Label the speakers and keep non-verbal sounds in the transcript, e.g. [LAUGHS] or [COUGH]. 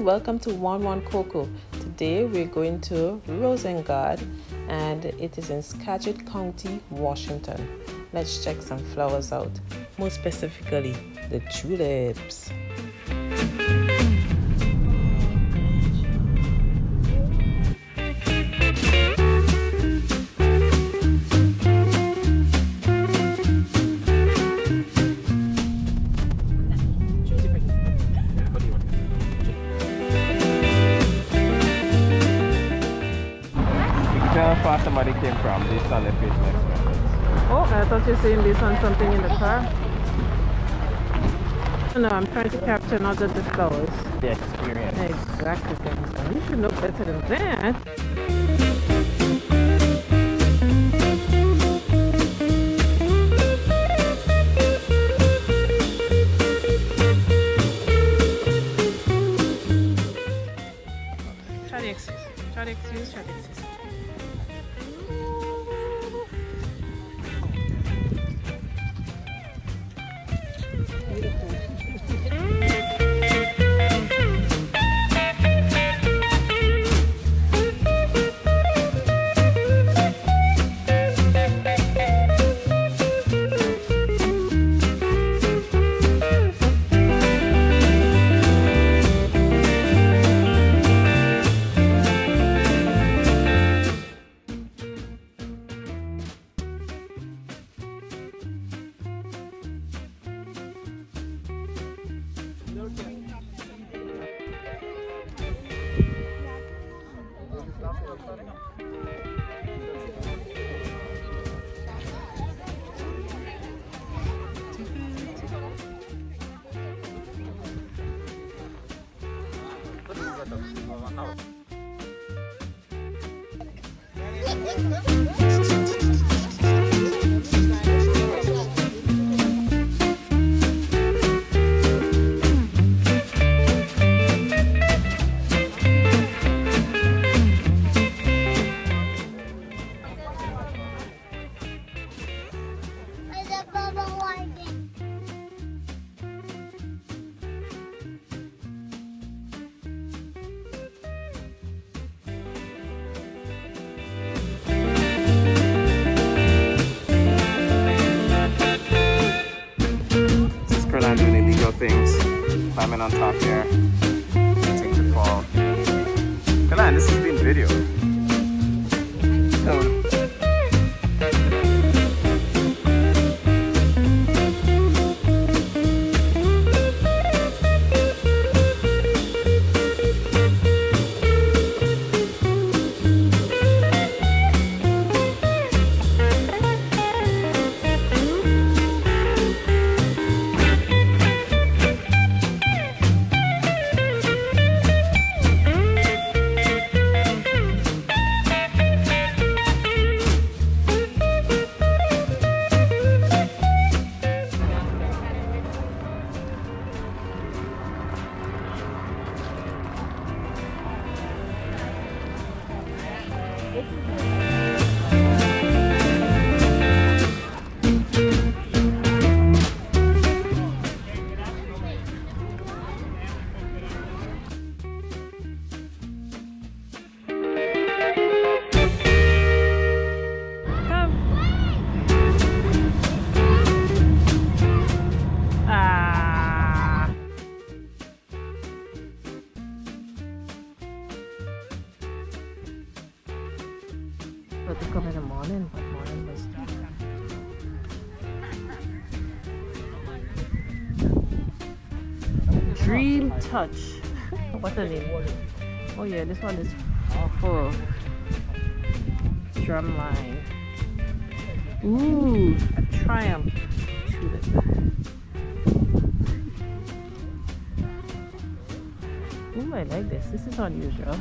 Speaker 1: welcome to One One Cocoa. Today we're going to Rozengaarde and it is in Skagit County, Washington. Let's check some flowers out, more specifically the tulips.
Speaker 2: Somebody came from the
Speaker 1: Oh, I thought you were saying based on something in the car. No, I'm trying to capture not just the flowers.
Speaker 2: The experience.
Speaker 1: Exactly. You should know better than that.
Speaker 2: On top there. Waiting to fall. Come on, this is being video. So
Speaker 1: To come in the morning, but morning was Dream Touch. [LAUGHS] What's the name? Oh yeah, this one is for drumline. Ooh, a Triumph tulip. Ooh, I like this. This is unusual.